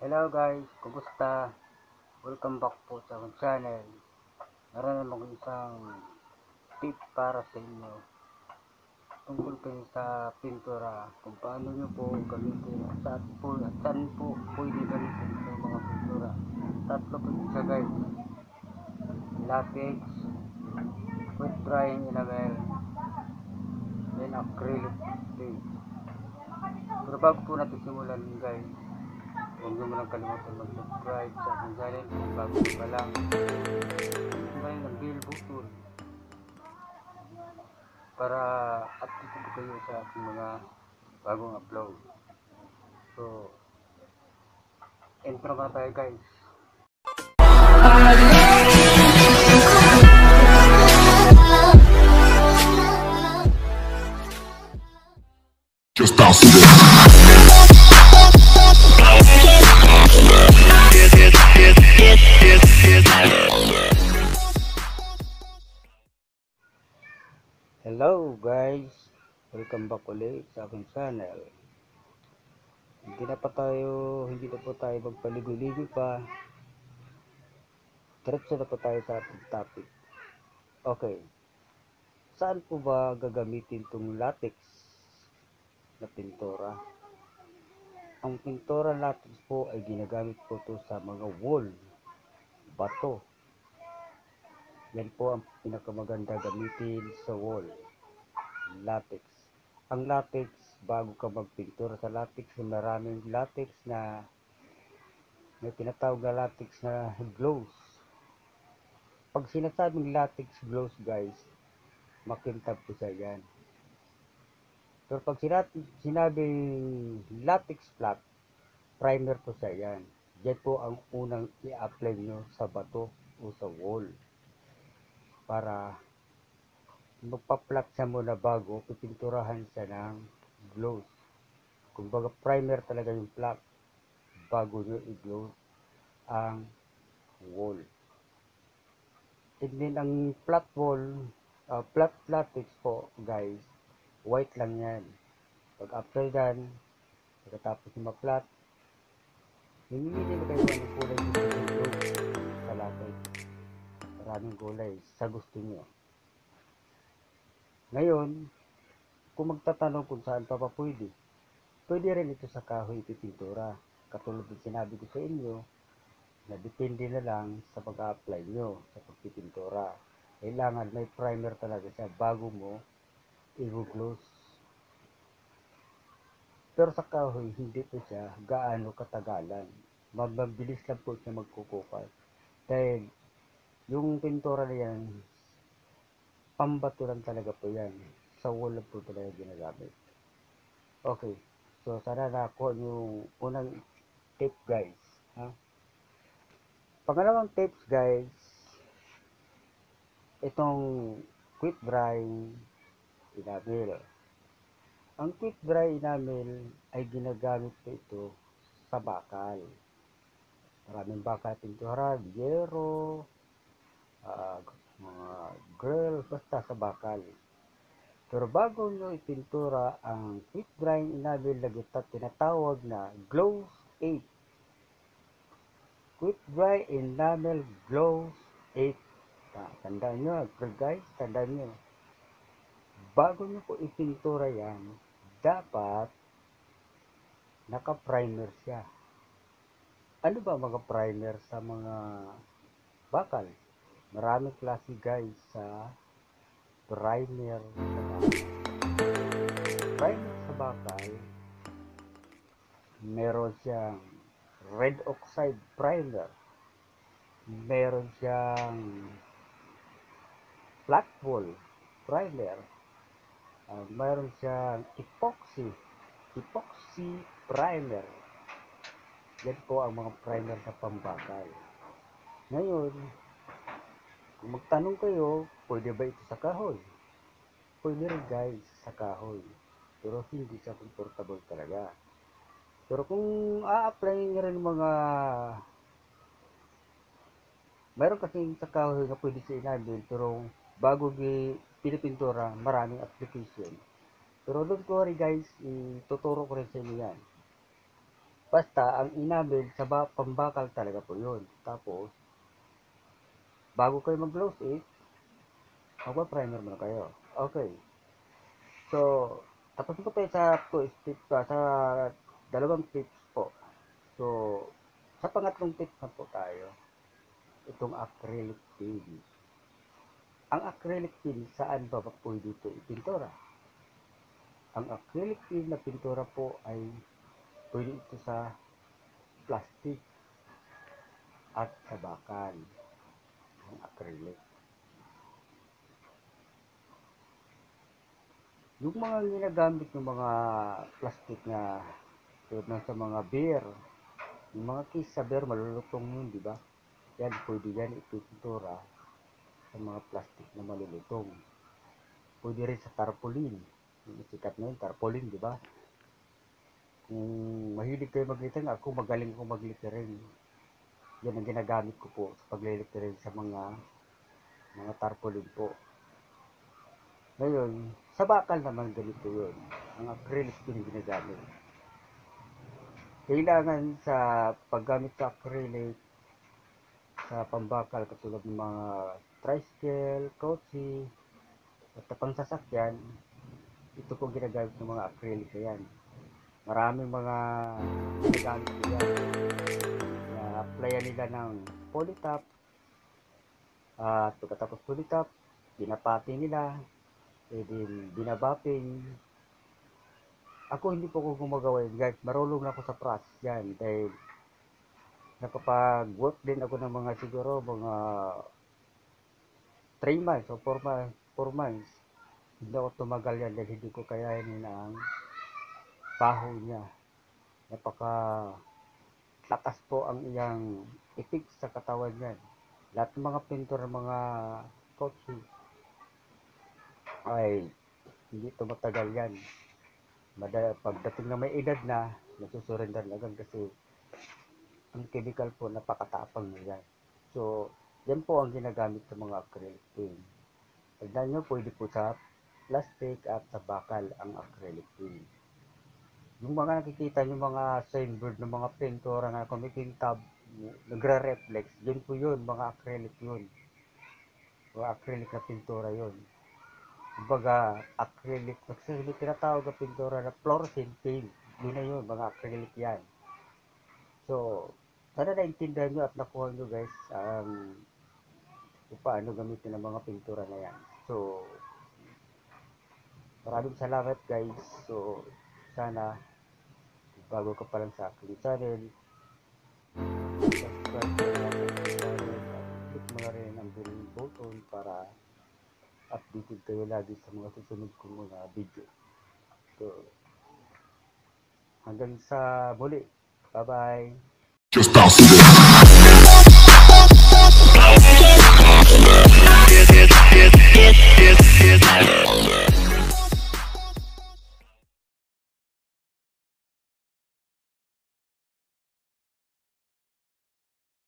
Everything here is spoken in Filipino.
Hello guys, kumusta? Welcome back po sa aking channel. Meron naman isang tip para sa inyo tungkol kayo sa pintura kung paano nyo po gamitin at saan po, at saan po pwede gamitin sa mga pintura. Tatlo po siya guys. Latex, quick drying enamel, then acrylic paint. Pero bago po natin simulan guys, Huwag niyo mo lang kalimutan mag-subscribe sa aking channel kung bago pa lang. Tingnan ang bell button para update po kayo sa aking mga bagong upload. So, intro na tayo guys. Just bounce to Hello guys! Welcome back ulit sa aking channel. Hindi na pa tayo, hindi na po tayo magpaligoy-ligoy pa. Diretso na po tayo sa ating topic. Okay. Saan po ba gagamitin itong latex na pintura? Ang pintura latex po ay ginagamit po to sa mga wall, bato, yan po ang pinakamaganda gamitin sa wall. Latex. Ang latex, bago ka magpintura sa latex, may maraming latex na may tinatawag na latex na gloss. Pag sinasabing latex gloss guys, makintab po siya yan. Pero pag sinabi, sinabing latex flat, primer po siya yan. Yan po ang unang i-apply nyo sa bato o sa wall para magpa-flat siya muna bago pipinturahan siya ng gloss. Kumbaga primer talaga yung flat bago nyo i-gloss ang wall. And then ang flat wall, uh, flat latex po guys, white lang yan. Pag after dyan, pagkatapos yung ma-flat, Namimili na kayo ng kulay sa latex maraming gulay sa gusto niyo. Ngayon, kung magtatanong kung saan pa pa pwede, pwede rin ito sa kahoy ipipintura. Katulad ng sinabi ko sa inyo, na depende na lang sa pag-apply nyo sa pagpipintura. Kailangan may primer talaga siya bago mo i-gloss. Pero sa kahoy, hindi po siya gaano katagalan. Mabilis lang po siya magkukukas. Dahil yung pintura na yan, pambato lang talaga po yan. Sa wall lang po talaga ginagamit. Okay. So, sana nakuha yung unang tip guys. Ha? Pangalawang tips guys, itong quick dry enamel. Ang quick dry enamel ay ginagamit po ito sa bakal. Maraming bakal pintura, yero, uh, mga grill, basta sa bakal. Pero bago nyo ipintura ang quick drying enamel na kita tinatawag na Glow 8. Quick dry enamel Glow 8. Ah, tandaan nyo, guys, tandaan nyo. Bago nyo po ipintura yan, dapat naka-primer siya. Ano ba mga primer sa mga bakal? Maraming klase guys sa primer sa bakal. Primer sa bakal, meron siyang red oxide primer. Meron siyang flat wall primer. Uh, meron siyang epoxy epoxy primer. Yan po ang mga primer sa pambakal. Ngayon, kung magtanong kayo, pwede ba ito sa kahoy? Pwede rin guys, sa kahoy. Pero hindi siya comfortable talaga. Pero kung a-apply nyo rin mga mayroon kasi sa kahoy na pwede sa enamel pero bago pinipintura, maraming application. Pero don't worry guys, ituturo ko rin sa inyo yan. Basta, ang inamid sa ba- pambakal talaga po yun. Tapos, bago kayo mag-close it, magpa-primer muna kayo. Okay. So, tapos po tayo sa two tips pa, sa dalawang tips po. So, sa pangatlong tips na po tayo, itong acrylic paint. Ang acrylic paint, saan ba ba po dito ipintura? Ang acrylic paint na pintura po ay pwede ito sa plastic at sa bakal ang acrylic. Yung mga ginagamit ng mga plastic na tulad ng sa mga beer, yung mga case sa beer, malulutong yun, di ba? Yan, pwede yan ipintura sa mga plastic na malulutong. Pwede rin sa tarpaulin. Yung sikat na yun, tarpaulin, di ba? Kung mahilig kayo maglitering, ako magaling ko maglitering. Yan ang ginagamit ko po sa paglilitering sa mga mga tarpaulin po. Ngayon, sa bakal naman ganito yun. Ang acrylic din ginagamit. Kailangan sa paggamit sa acrylic sa pambakal katulad ng mga tricycle, kotse, at sa pangsasakyan, ito po ginagamit ng mga acrylic yan. Maraming mga ginagamit yan. Na-applyan nila ng polytop. At pagkatapos polytop, pinapati nila. E din, binabapping. Ako hindi po ko gumagawa yun guys. Marulong na ako sa process yan. Dahil nakapag-work din ako ng mga siguro mga 3 months o 4 months, 4 months. Hindi ako tumagal yan dahil hindi ko kayanin ang baho niya. Napaka lakas po ang iyang effect sa katawan niyan. Lahat ng mga pintor ng mga kotse ay hindi tumatagal yan. Mada, pagdating na may edad na, nasusurrender na agad kasi ang chemical po napakatapang na yan. So, yan po ang ginagamit sa mga acrylic paint. Tandaan nyo, pwede po sa plastic at sa bakal ang acrylic paint. Yung mga nakikita nyo mga signboard ng mga pintura na kumikintab, nagre-reflex, yun po yun, mga acrylic yun. Mga acrylic na pintura yun. Kumbaga, acrylic, actually tinatawag na pintura na fluorescent paint. Yun na yun, mga acrylic yan. So, sana naintindihan nyo at nakuha nyo guys ang kung paano gamitin ang mga pintura na yan. So, maraming salamat guys. So, sana bago ka pa lang sa aking channel, subscribe ka channel at click mo na rin ang bell button para updated kayo lagi sa mga susunod kong mga video. So, hanggang sa muli. Bye-bye. Just bounce.